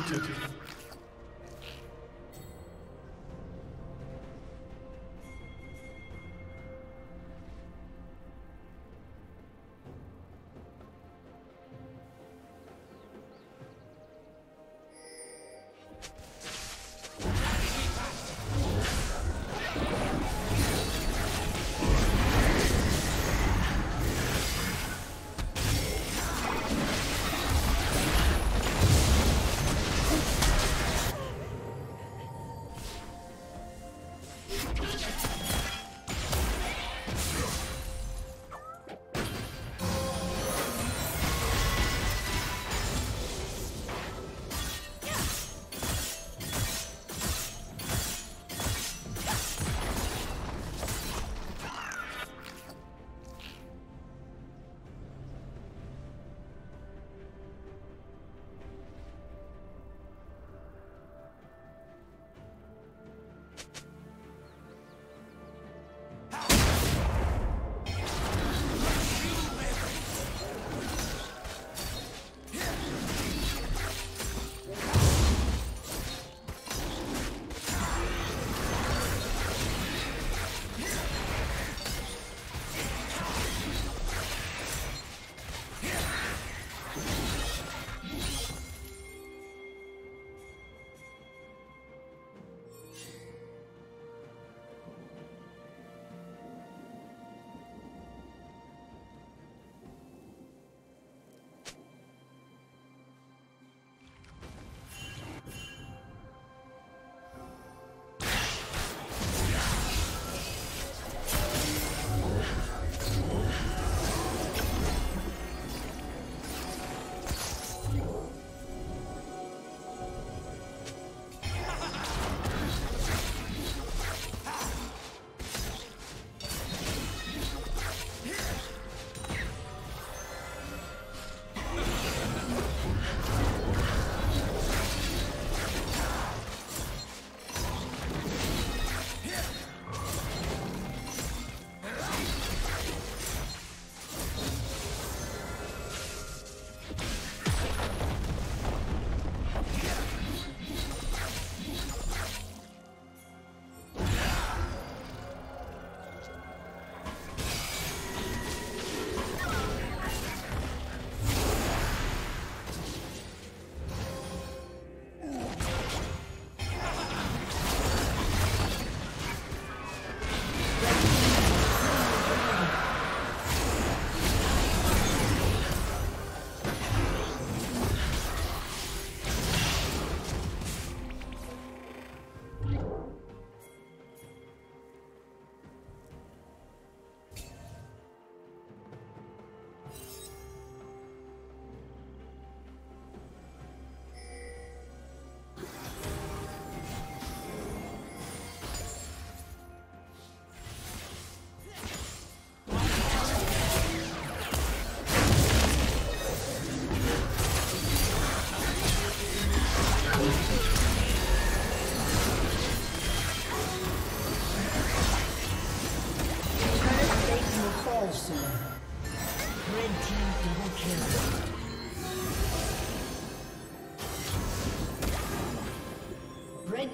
executed.